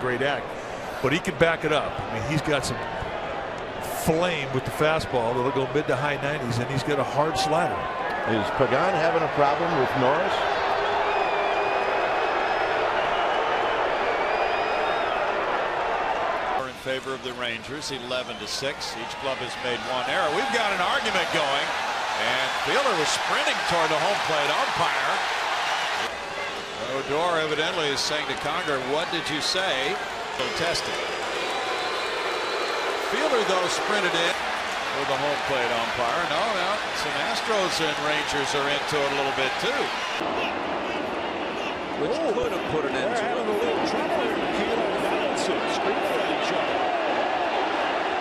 great act. But he can back it up. I mean, he's got some flame with the fastball that'll go mid to high 90s, and he's got a hard slider. Is Pagan having a problem with Norris? in favor of the Rangers 11 to 6 each club has made one error we've got an argument going and Fielder was sprinting toward the home plate umpire Odor evidently is saying to Conger what did you say protesting Fielder though sprinted in with the home plate umpire no no some Astros and Rangers are into it a little bit too which oh, could have put an end to it. a little trouble here. Kilo Donaldson screaming at each other.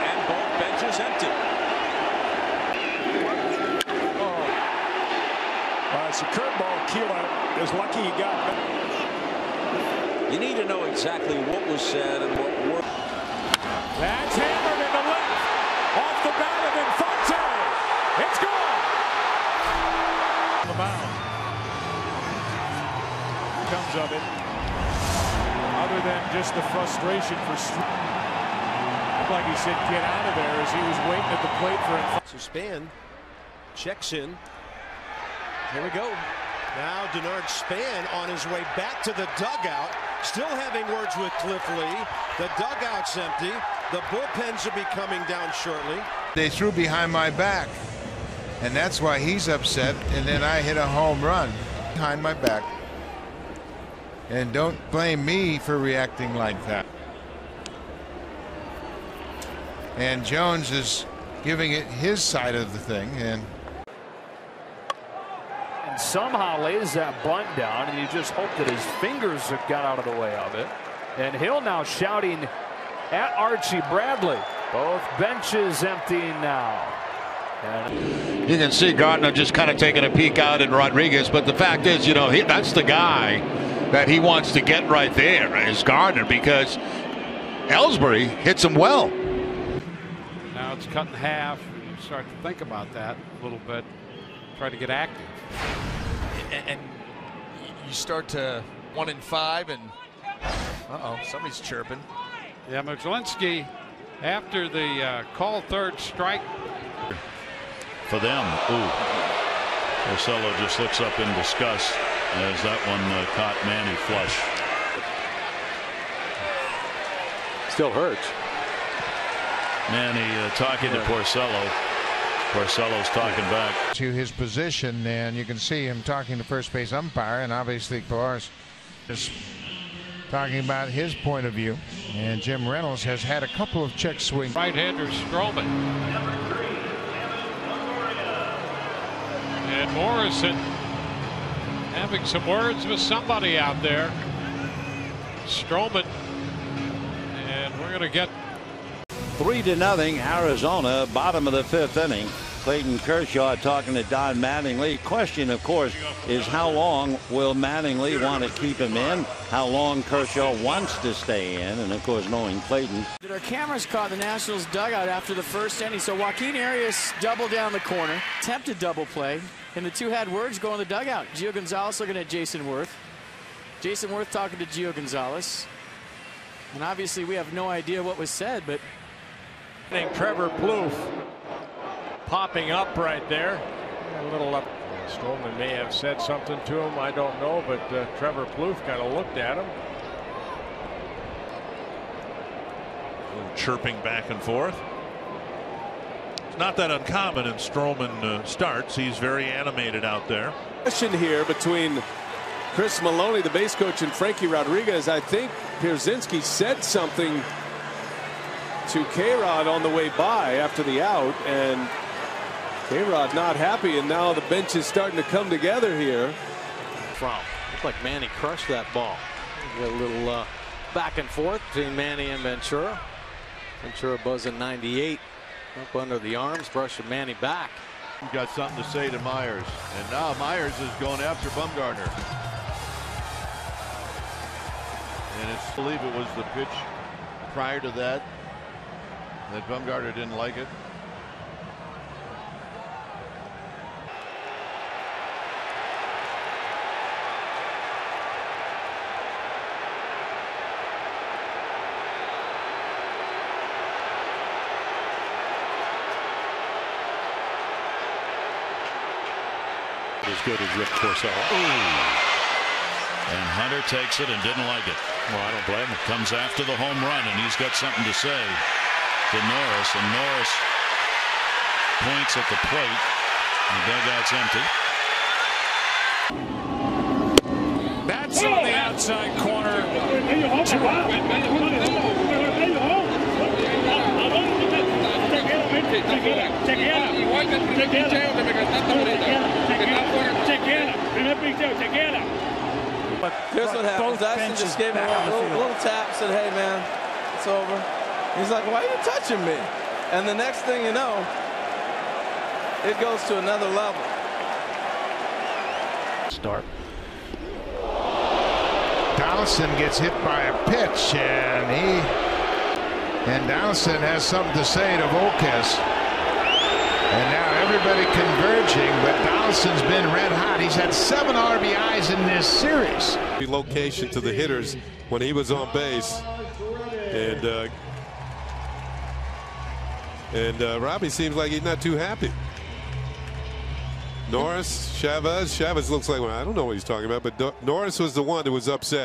And both benches empty. Oh. Uh, it's a curveball. Keeler is lucky he got it. You need to know exactly what was said and what worked. That's hammered in the left. Off the bat of Infante. It's gone. On the mound comes of it. Other than just the frustration for Looked like he said get out of there as he was waiting at the plate for it. So Span checks in. Here we go. Now Denard Span on his way back to the dugout. Still having words with Cliff Lee. The dugout's empty. The bullpens will be coming down shortly. They threw behind my back. And that's why he's upset. And then I hit a home run behind my back. And don't blame me for reacting like that. And Jones is giving it his side of the thing and and somehow lays that bunt down and you just hope that his fingers have got out of the way of it and Hill now shouting at Archie Bradley both benches emptying now and you can see Gardner just kind of taking a peek out at Rodriguez but the fact is you know he, that's the guy that he wants to get right there is Gardner because Ellsbury hits him well. Now it's cut in half. You start to think about that a little bit. Try to get active. And, you start to one in five and uh-oh, somebody's chirping. Yeah, McGlinskey after the uh, call third strike. For them, ooh. Porcello just looks up in disgust as that one uh, caught Manny flush. Still hurts. Manny uh, talking to Porcello. Porcello's talking back to his position, and you can see him talking to first base umpire, and obviously Pillar's is talking about his point of view. And Jim Reynolds has had a couple of check swings. Right-hander Stroman. And Morrison having some words with somebody out there. Stroman. And we're going to get three to nothing Arizona bottom of the fifth inning. Clayton Kershaw talking to Don Mattingly. Question, of course, is how long will Mattingly want to keep him in? How long Kershaw wants to stay in? And of course, knowing Clayton. Our cameras caught the Nationals dugout after the first inning. So Joaquin Arias doubled down the corner, attempted double play, and the two had words go in the dugout. Gio Gonzalez looking at Jayson Werth. Jayson Werth talking to Gio Gonzalez. And obviously, we have no idea what was said, but. Trevor Plouffe popping up right there. A little up. Stroman may have said something to him. I don't know, but uh, Trevor Plouffe kind of looked at him. chirping back and forth. It's not that uncommon in Stroman uh, starts. He's very animated out there. Question here between Chris Maloney, the base coach, and Frankie Rodriguez. I think Pierzynski said something to K-Rod on the way by after the out, and K-Rod not happy, and now the bench is starting to come together here. From looks like Manny crushed that ball. Get a little uh, back and forth between Manny and Ventura. Ventura buzzing 98 up under the arms, brushing Manny back. You got something to say to Myers, and now Myers is going after Bumgarner. And it's, I believe it was the pitch prior to that that Bumgarner didn't like it. as good as Rick Porcello. And Hunter takes it and didn't like it. Well, I don't blame him. Comes after the home run, and he's got something to say to Norris, and Norris points at the plate. The dugout's empty. That's on the outside corner. But here's what happens. Dyson just gave him a little, little tap, said, hey, man, it's over. He's like, why are you touching me? And the next thing you know, it goes to another level. Start. Donaldson gets hit by a pitch, and he and Donaldson has something to say to Volquez. And now everybody converging, but Donaldson's been red hot. He's had seven RBIs in this series. Location to the hitters when he was on base, and uh, and uh, Robbie seems like he's not too happy. Norris, Chavez, Chavez looks like well, I don't know what he's talking about, but Norris was the one who was upset.